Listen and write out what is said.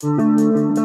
Música